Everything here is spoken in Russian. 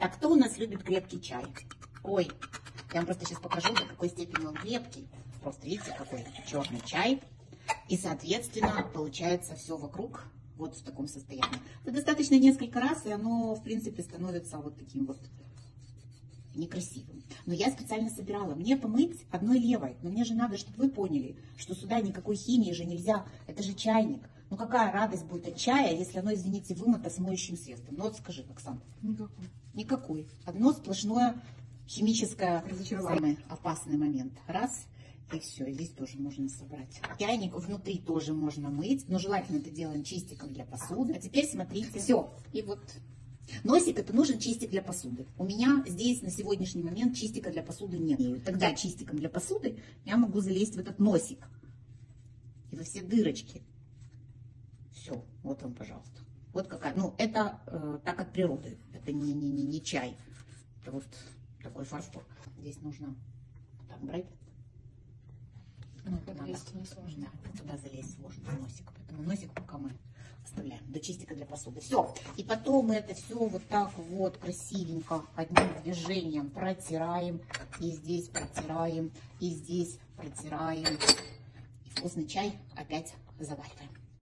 Так, кто у нас любит крепкий чай? Ой, я вам просто сейчас покажу, до какой степени он крепкий. Просто видите, какой черный чай. И, соответственно, получается все вокруг вот в таком состоянии. Это достаточно несколько раз, и оно, в принципе, становится вот таким вот некрасивым. Но я специально собирала. Мне помыть одной левой. Но мне же надо, чтобы вы поняли, что сюда никакой химии же нельзя. Это же чайник. Ну какая радость будет от чая, если оно, извините, вымыто с моющим средством? Ну вот скажи, Оксана. Никакой. Никакой. Одно сплошное химическое самый опасный момент. Раз. И все, здесь тоже можно собрать. Чайник внутри тоже можно мыть, но желательно это делаем чистиком для посуды. А теперь смотрите, все. И вот Носик это нужен чистик для посуды. У меня здесь на сегодняшний момент чистика для посуды нет. Тогда чистиком для посуды я могу залезть в этот носик. И во все дырочки. Все, вот он, пожалуйста. Вот какая. Ну, это э, так от природы. Это не, не, не, не чай. Это вот такой фарфор. Здесь нужно так брать. Ну, это надо. Залезть несложно. Да, туда залезть сложно в носик. Поэтому носик пока мы оставляем до чистика для посуды. Все. И потом мы это все вот так вот красивенько одним движением протираем. И здесь протираем, и здесь протираем. И вкусный чай опять завариваем.